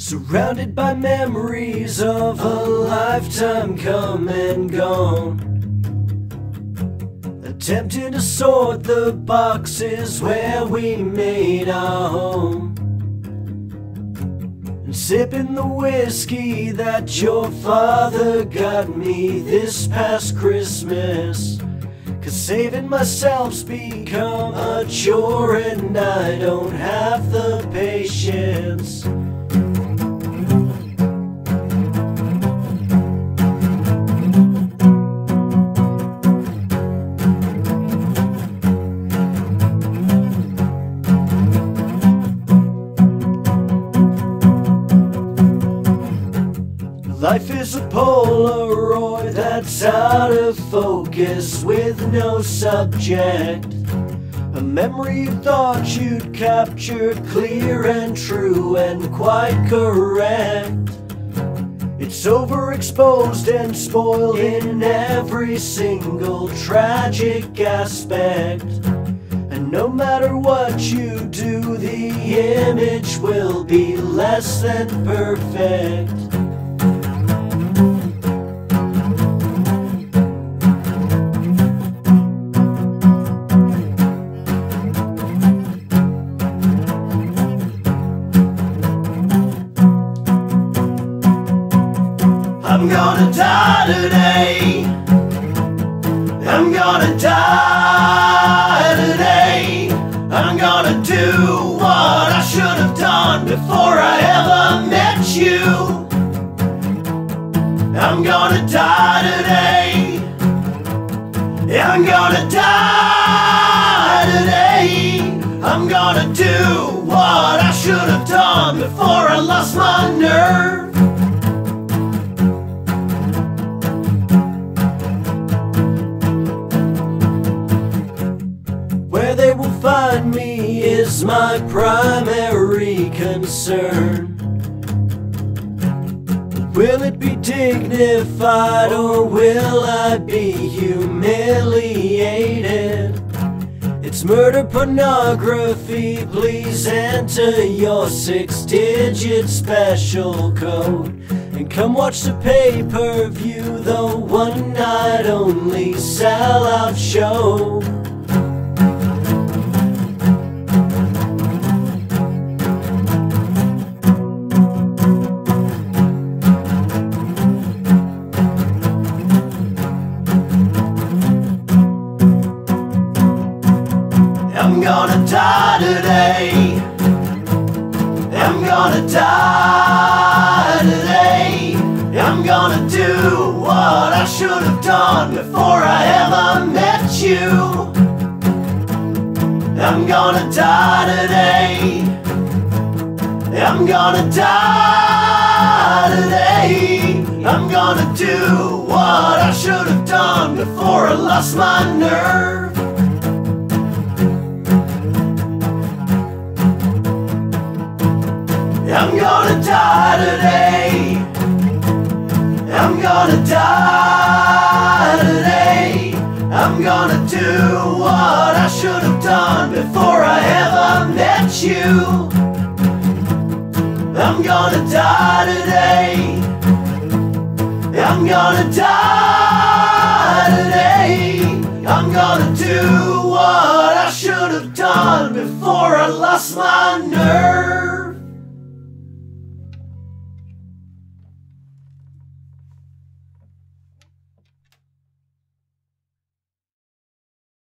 Surrounded by memories of a lifetime come and gone. Attempting to sort the boxes where we made our home. And sipping the whiskey that your father got me this past Christmas. Cause saving myself's become a chore and I don't have Life is a Polaroid that's out of focus with no subject. A memory you thought you'd captured clear and true and quite correct. It's overexposed and spoiled in every single tragic aspect. And no matter what you do, the image will be less than perfect. I'm gonna die today. I'm gonna die today. I'm gonna do what I should have done before I ever met you. I'm gonna die today. I'm gonna die today. I'm gonna do what I should have done before I lost my nerve. Where they will find me is my primary concern. Will it be dignified or will I be humiliated? It's murder pornography, please enter your six digit special code. And come watch the pay per view, the one night only sellout show. Die today. I'm gonna do what I should have done before I ever met you. I'm gonna die today. I'm gonna die today. I'm gonna do what I should have done before I lost my nerve. I'm gonna die today. I'm gonna die today. I'm gonna do what I should have done before I ever met you. I'm gonna die today. I'm gonna die today. I'm gonna do what I should have done before I lost my